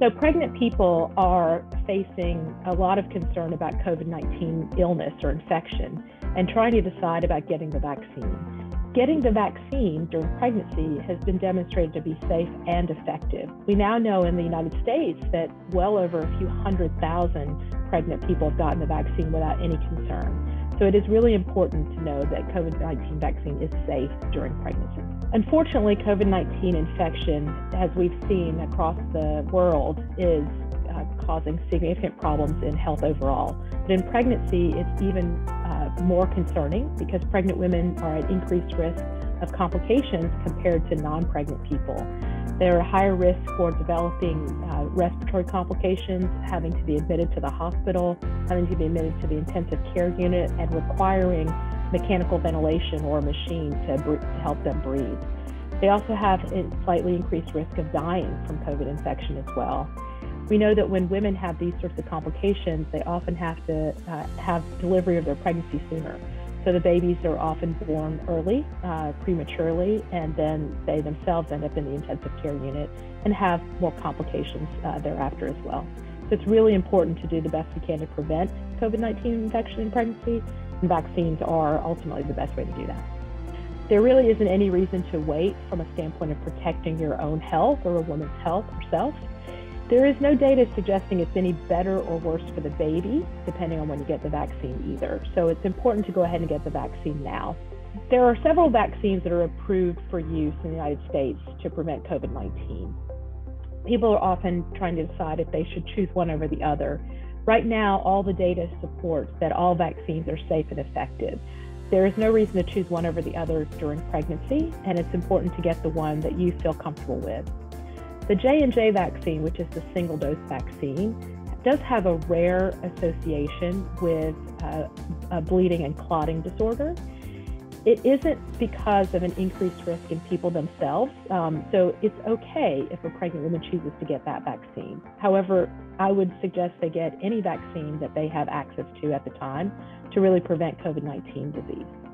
So, pregnant people are facing a lot of concern about COVID 19 illness or infection and trying to decide about getting the vaccine. Getting the vaccine during pregnancy has been demonstrated to be safe and effective. We now know in the United States that well over a few hundred thousand pregnant people have gotten the vaccine without any concern. So it is really important to know that COVID 19 vaccine is safe during pregnancy. Unfortunately, COVID 19 infection, as we've seen across the world, is uh, causing significant problems in health overall. But in pregnancy, it's even uh, more concerning because pregnant women are at increased risk of complications compared to non pregnant people. They're at higher risk for developing uh, respiratory complications, having to be admitted to the hospital, having to be admitted to the intensive care unit, and requiring mechanical ventilation or a machine to, to help them breathe. They also have a slightly increased risk of dying from COVID infection as well. We know that when women have these sorts of complications, they often have to uh, have delivery of their pregnancy sooner. So the babies are often born early, uh, prematurely, and then they themselves end up in the intensive care unit and have more complications uh, thereafter as well. So it's really important to do the best we can to prevent COVID 19 infection in pregnancy, and vaccines are ultimately the best way to do that. There really isn't any reason to wait from a standpoint of protecting your own health or a woman's health herself. There is no data suggesting it's any better or worse for the baby, depending on when you get the vaccine either. So it's important to go ahead and get the vaccine now. There are several vaccines that are approved for use in the United States to prevent COVID 19. People are often trying to decide if they should choose one over the other. Right now, all the data supports that all vaccines are safe and effective. There is no reason to choose one over the other during pregnancy, and it's important to get the one that you feel comfortable with. The J&J vaccine, which is the single dose vaccine, does have a rare association with uh, a bleeding and clotting disorder. It isn't because of an increased risk in people themselves. Um, so it's okay if a pregnant woman chooses to get that vaccine. However, I would suggest they get any vaccine that they have access to at the time to really prevent COVID 19 disease.